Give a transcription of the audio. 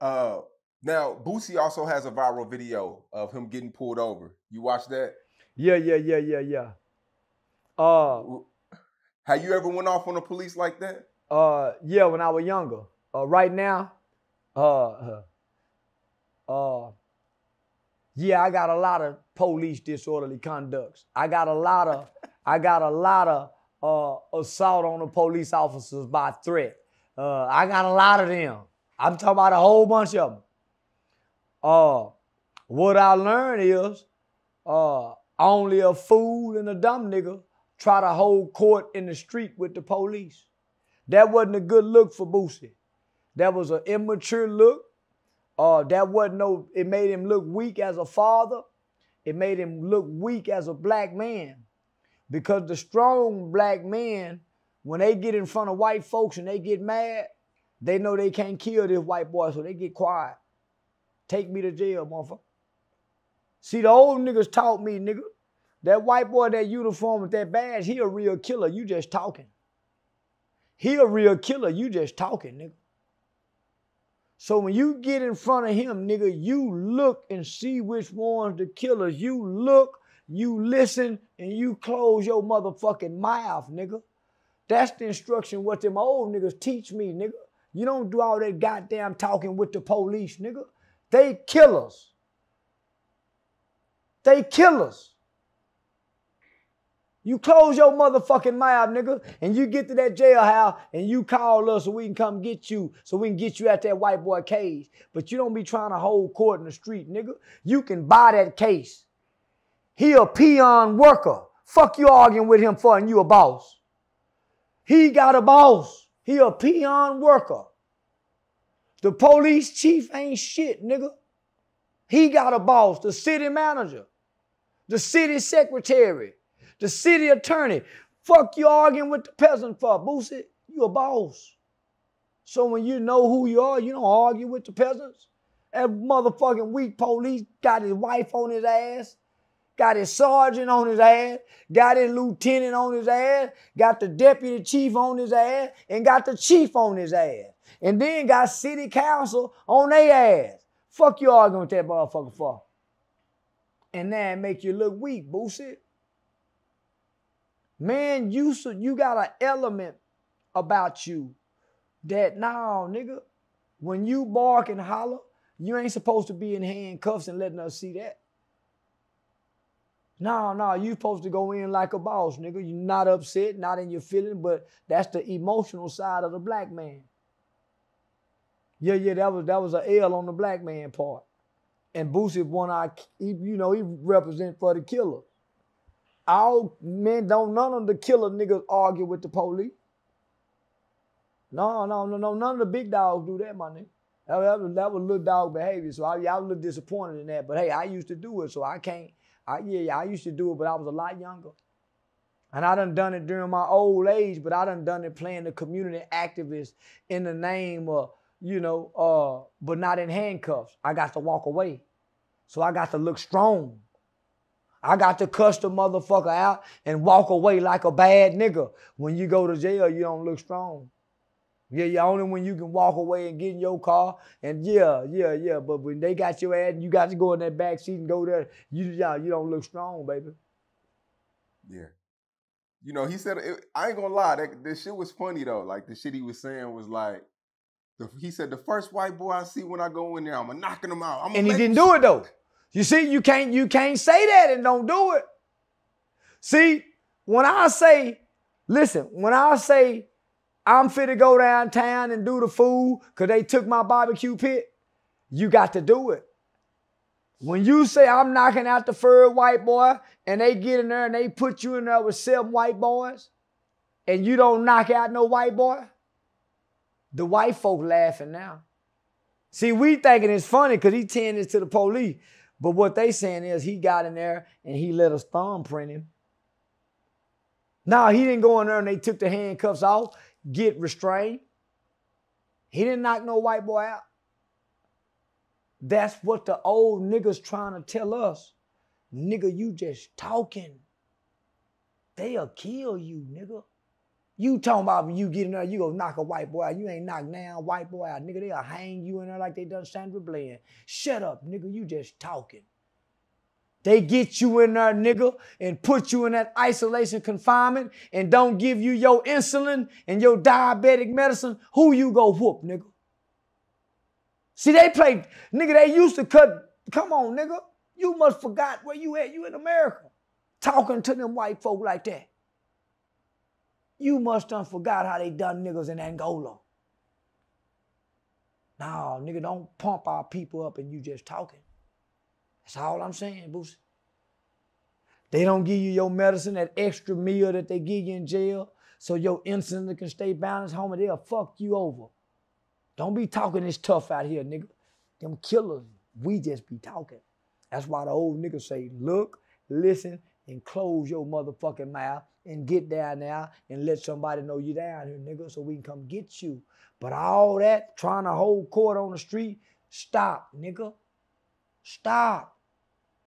Uh, now Boosie also has a viral video of him getting pulled over. You watch that? Yeah, yeah, yeah, yeah, yeah. Uh, Have you ever went off on the police like that? uh, yeah, when I was younger. Uh, right now, uh, uh, uh, yeah, I got a lot of police disorderly conducts. I got a lot of, I got a lot of uh, assault on the police officers by threat. Uh, I got a lot of them. I'm talking about a whole bunch of them. Uh, what I learned is, uh, only a fool and a dumb nigga try to hold court in the street with the police. That wasn't a good look for Boosie. That was an immature look. Uh, that wasn't no, it made him look weak as a father. It made him look weak as a black man. Because the strong black men, when they get in front of white folks and they get mad, they know they can't kill this white boy, so they get quiet. Take me to jail, motherfucker. See, the old niggas taught me, nigga, that white boy, that uniform with that badge, he a real killer. You just talking. He a real killer. You just talking, nigga. So when you get in front of him, nigga, you look and see which one's the killers. You look, you listen, and you close your motherfucking mouth, nigga. That's the instruction what them old niggas teach me, nigga. You don't do all that goddamn talking with the police, nigga. They kill us. They kill us. You close your motherfucking mouth, nigga, and you get to that jailhouse and you call us so we can come get you, so we can get you out that white boy cage. But you don't be trying to hold court in the street, nigga. You can buy that case. He a peon worker. Fuck you arguing with him for and you a boss. He got a boss. He a peon worker. The police chief ain't shit, nigga. He got a boss, the city manager, the city secretary, the city attorney. Fuck you arguing with the peasant for, Boosie. You a boss. So when you know who you are, you don't argue with the peasants. That motherfucking weak police got his wife on his ass, got his sergeant on his ass, got his lieutenant on his ass, got the deputy chief on his ass, and got the chief on his ass. And then got city council on their ass. Fuck you arguing with that motherfucker for. And that make you look weak, bullshit. Man, you so you got an element about you that now, nigga, when you bark and holler, you ain't supposed to be in handcuffs and letting us see that. No, no, you supposed to go in like a boss, nigga. You're not upset, not in your feeling, but that's the emotional side of the black man. Yeah, yeah, that was that was an L on the black man part. And Boosie one I he, you know, he represent for the killer. All men don't none of the killer niggas argue with the police. No, no, no, no, none of the big dogs do that, my nigga. That, that was, that was little dog behavior. So I, I was a little disappointed in that. But hey, I used to do it, so I can't. I, yeah, I used to do it, but I was a lot younger. And I done done it during my old age, but I done done it playing the community activist in the name of, you know, uh, but not in handcuffs. I got to walk away. So I got to look strong. I got to cuss the motherfucker out and walk away like a bad nigga. When you go to jail, you don't look strong. Yeah, yeah, only when you can walk away and get in your car. And yeah, yeah, yeah. But when they got your ass and you got to go in that back seat and go there, you yeah, you don't look strong, baby. Yeah. You know, he said, it, I ain't gonna lie, that, this shit was funny though. Like, the shit he was saying was like, the, he said, the first white boy I see when I go in there, I'm a knocking him out. and he didn't do it though. You see, you can't you can't say that and don't do it. See, when I say, listen, when I say I'm fit to go downtown and do the food because they took my barbecue pit, you got to do it. When you say I'm knocking out the third white boy and they get in there and they put you in there with seven white boys and you don't knock out no white boy, the white folk laughing now. See, we thinking it's funny because he tended to the police. But what they saying is he got in there and he let us thumbprint him. No, he didn't go in there and they took the handcuffs off, get restrained. He didn't knock no white boy out. That's what the old niggas trying to tell us. Nigga, you just talking. they'll kill you, nigga. You talking about when you get in there, you go knock a white boy out. You ain't knock down white boy out, nigga. They'll hang you in there like they done Sandra Bland. Shut up, nigga. You just talking. They get you in there, nigga, and put you in that isolation confinement and don't give you your insulin and your diabetic medicine. Who you go whoop, nigga? See, they play, nigga, they used to cut. Come on, nigga. You must forgot where you at. You in America. Talking to them white folk like that. You must done forgot how they done niggas in Angola. No, nigga, don't pump our people up and you just talking. That's all I'm saying, Boosie. They don't give you your medicine, that extra meal that they give you in jail, so your insulin can stay balanced, homie. They'll fuck you over. Don't be talking this tough out here, nigga. Them killers, we just be talking. That's why the old niggas say, look, listen, and close your motherfucking mouth and get down there and let somebody know you down here, nigga, so we can come get you. But all that trying to hold court on the street, stop, nigga. Stop.